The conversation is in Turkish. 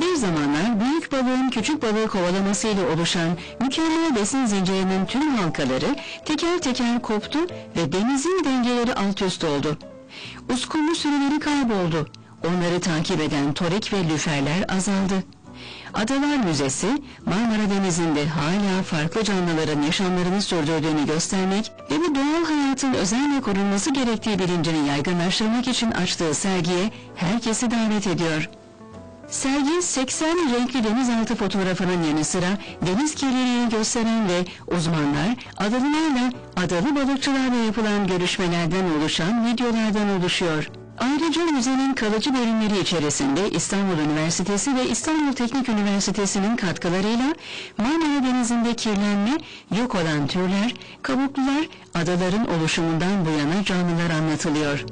Bir zamanlar büyük balığın küçük balığı kovalamasıyla oluşan mükemmel besin zincirinin tüm halkaları teker teker koptu ve denizin dengeleri alt üst oldu. Uskumru sürüleri kayboldu. Onları takip eden torik ve lüferler azaldı. Adalar Müzesi, Marmara Denizi'nde hala farklı canlıların yaşamlarını sürdürdüğünü göstermek ve bu doğal hayatın özenle korunması gerektiği bilincini yaygınlaştırmak için açtığı sergiye herkesi davet ediyor. Sergi 80 renkli denizaltı fotoğrafının yanı sıra deniz kirliliğini gösteren ve uzmanlar, adalılarla, adalı balıkçılarla yapılan görüşmelerden oluşan videolardan oluşuyor. Ayrıca müzenin kalıcı bölümleri içerisinde İstanbul Üniversitesi ve İstanbul Teknik Üniversitesi'nin katkılarıyla Marmara Denizi'nde kirlenme, yok olan türler, kabuklular, adaların oluşumundan bu yana canlılar anlatılıyor.